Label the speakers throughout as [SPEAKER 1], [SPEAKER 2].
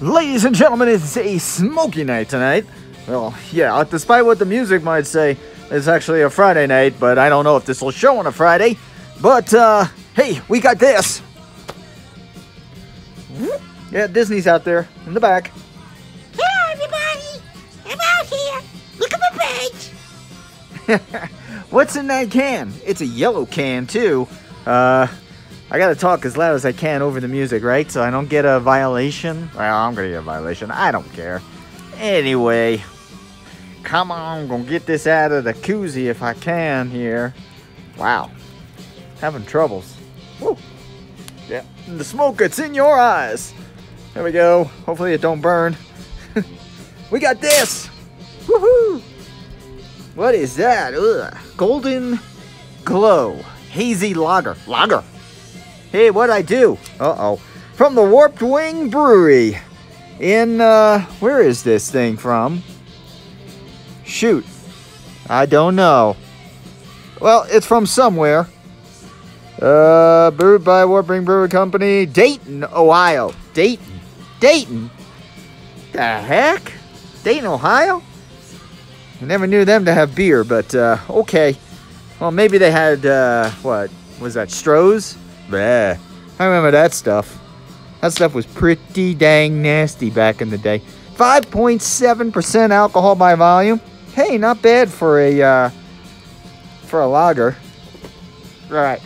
[SPEAKER 1] Ladies and gentlemen, it's a smoky night tonight. Well, yeah, despite what the music might say, it's actually a Friday night, but I don't know if this will show on a Friday. But, uh, hey, we got this. Yeah, Disney's out there in the back.
[SPEAKER 2] Hello, everybody. I'm out here. Look at my page.
[SPEAKER 1] What's in that can? It's a yellow can, too. Uh, I gotta talk as loud as I can over the music, right? So I don't get a violation. Well, I'm gonna get a violation. I don't care. Anyway, come on, gonna get this out of the koozie if I can here. Wow, having troubles. Woo. Yeah, the smoke it's in your eyes. There we go. Hopefully it don't burn. we got this. Woohoo! What is that? Ugh. Golden Glow Hazy Lager. Lager. Hey, what'd I do? Uh-oh. From the Warped Wing Brewery. In, uh, where is this thing from? Shoot. I don't know. Well, it's from somewhere. Uh, brewed by Warped Wing Brewery Company, Dayton, Ohio. Dayton. Dayton? The heck? Dayton, Ohio? I never knew them to have beer, but, uh, okay. Well, maybe they had, uh, what? Was that Stroh's? Bleh. I remember that stuff. That stuff was pretty dang nasty back in the day. 5.7% alcohol by volume. Hey, not bad for a uh, for a lager. All right,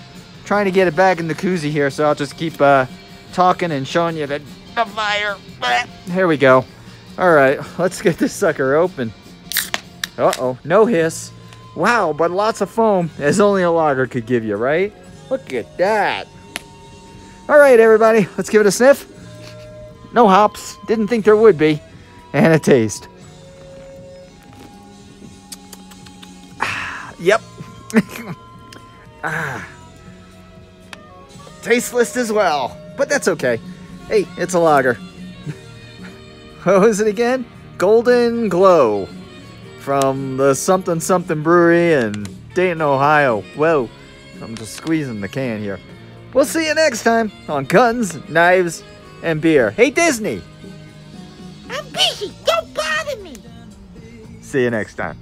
[SPEAKER 1] trying to get it back in the koozie here, so I'll just keep uh, talking and showing you the, the fire. Here we go. All right, let's get this sucker open. Uh-oh, no hiss. Wow, but lots of foam, as only a lager could give you, right? Look at that. All right, everybody, let's give it a sniff. No hops. Didn't think there would be. And a taste. Ah, yep. ah. Tasteless as well, but that's okay. Hey, it's a lager. what was it again? Golden Glow from the something something brewery in Dayton, Ohio. Whoa. I'm just squeezing the can here. We'll see you next time on Guns, Knives, and Beer. Hey, Disney!
[SPEAKER 2] I'm busy. Don't bother me.
[SPEAKER 1] See you next time.